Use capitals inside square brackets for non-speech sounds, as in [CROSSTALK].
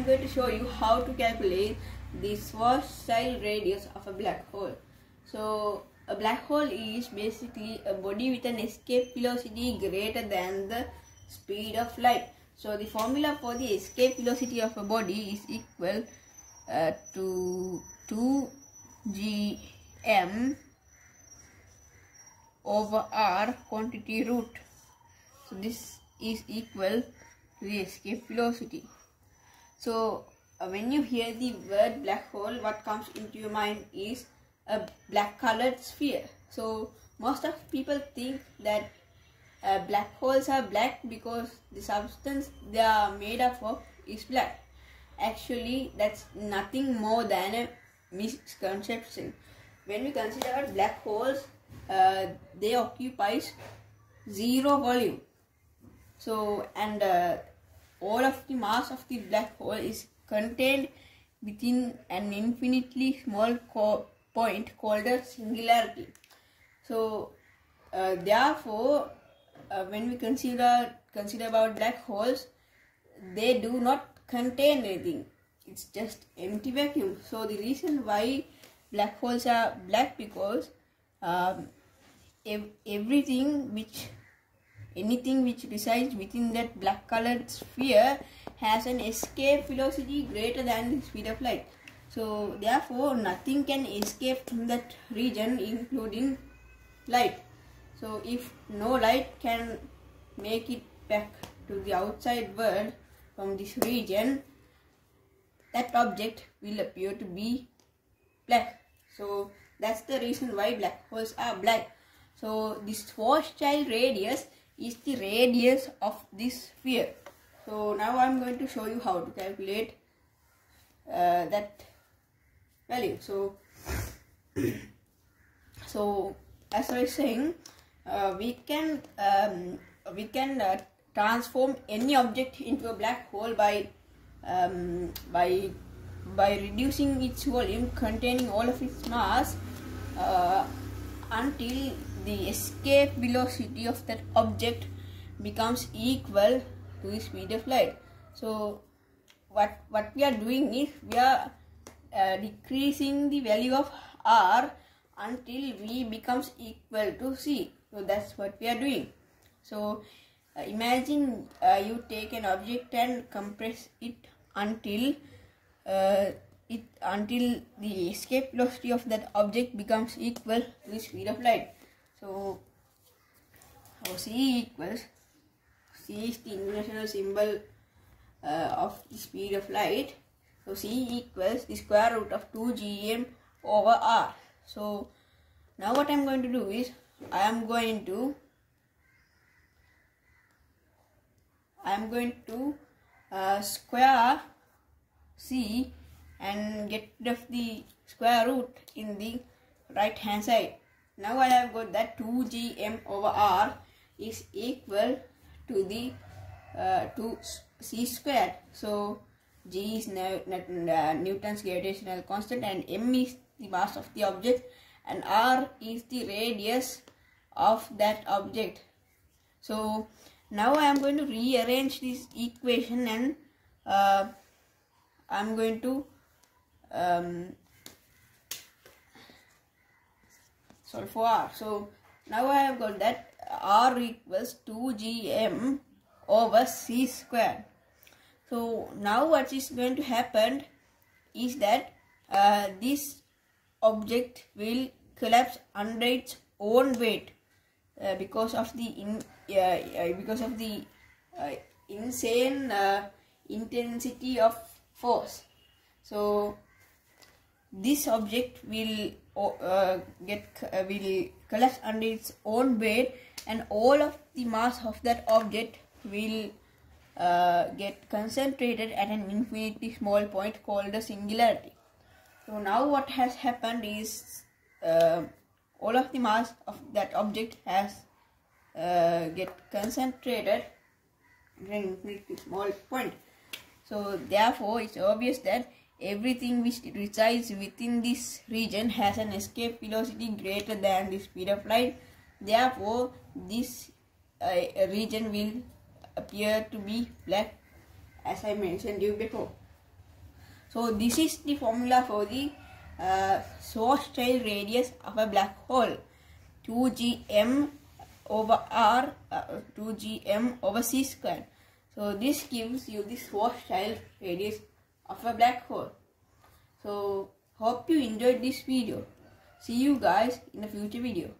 am going to show you how to calculate the Schwarzschild radius of a black hole. So a black hole is basically a body with an escape velocity greater than the speed of light. So the formula for the escape velocity of a body is equal uh, to 2gm over r quantity root. So this is equal to the escape velocity. So uh, when you hear the word black hole, what comes into your mind is a black colored sphere. So most of people think that uh, black holes are black because the substance they are made up of is black. Actually, that's nothing more than a misconception. When we consider black holes, uh, they occupy zero volume. So, and uh, all of the mass of the black hole is contained within an infinitely small co point called a singularity. So, uh, therefore, uh, when we consider consider about black holes, they do not contain anything. It's just empty vacuum. So the reason why black holes are black because um, ev- everything which anything which resides within that black colored sphere has an escape velocity greater than the speed of light. So therefore nothing can escape from that region including light. So if no light can make it back to the outside world from this region, that object will appear to be black. So that's the reason why black holes are black. So this Schwarzschild radius is the radius of this sphere. So now I'm going to show you how to calculate uh, that value. So [COUGHS] so as I was saying, uh, we can um, we can uh, transform any object into a black hole by um, by by reducing its volume containing all of its mass uh, until the escape velocity of that object becomes equal to the speed of light. So what what we are doing is we are uh, decreasing the value of r until v becomes equal to c. So that's what we are doing. So uh, imagine uh, you take an object and compress it until uh, it until the escape velocity of that object becomes equal to the speed of light. So, so c equals c is the international symbol uh, of the speed of light. So c equals the square root of 2 gm over r. So now what I am going to do is I am going to I am going to uh, square c and get rid of the square root in the right hand side. Now I have got that 2gm over r is equal to the uh, to c squared. So g is Newton's gravitational constant and m is the mass of the object and r is the radius of that object. So now I am going to rearrange this equation and uh, I am going to um, solve for. So now I have got that r equals 2gm over c square. So now what is going to happen is that uh, this object will collapse under its own weight uh, because of the in uh, because of the uh, insane uh, intensity of force. So this object will uh, get uh, will collapse under its own weight and all of the mass of that object will uh, get concentrated at an infinitely small point called the singularity. So now what has happened is uh, all of the mass of that object has uh, get concentrated at an infinitely small point. So therefore it's obvious that everything which resides within this region has an escape velocity greater than the speed of light. Therefore this uh, region will appear to be black as I mentioned you before. So this is the formula for the uh, Schwarzschild radius of a black hole. 2gm over r, uh, 2gm over c square. So this gives you the Schwarzschild radius of a black hole. So hope you enjoyed this video. See you guys in a future video.